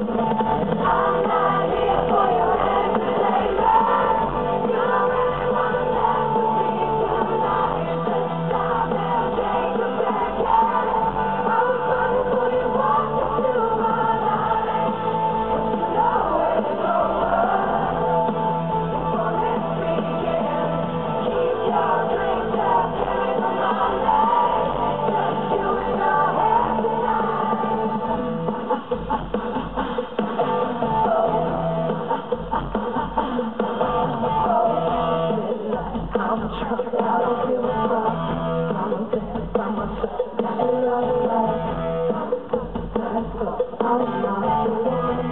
Bye. Oh, my God.